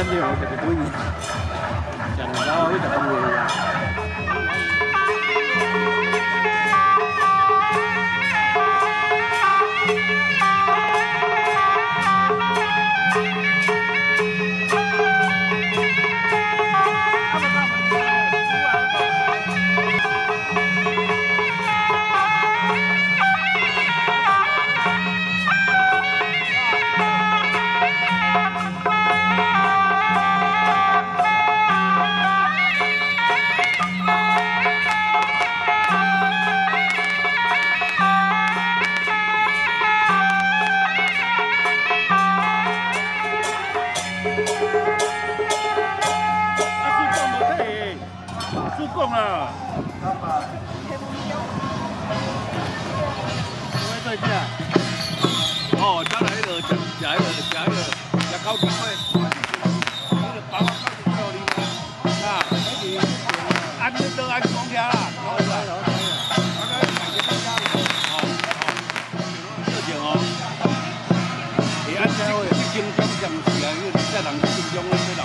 chân đi rồi thì tôi gì trần đó biết là con người 这这精装上是啊，因为这人精装的最老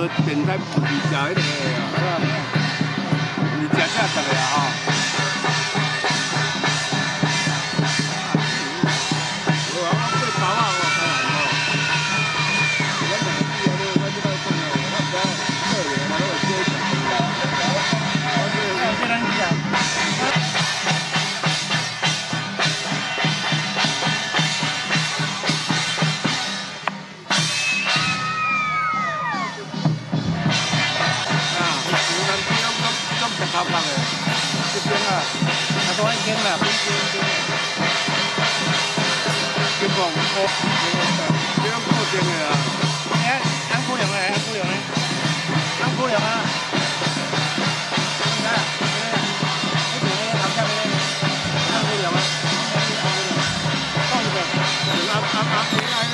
做电台不是食迄个，你食下食个啊！吼 cao bằng cái tiếng là nó có anh tiếng là cái tiếng tiếng cái vòng ô tiếng không có tiếng này à? Ăn cô đường này ăn cô đường này. Ăn cô đường à? I'm, I'm, I'm, I'm, I'm,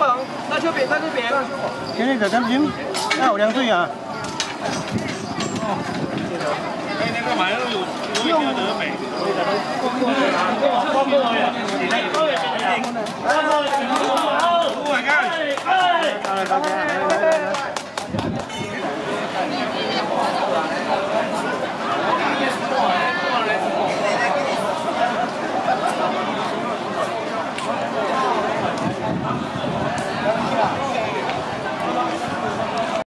方，那就别，那就别。现在在个们那有两队啊。哦，那个买了有有有美。Thank you. Thank you.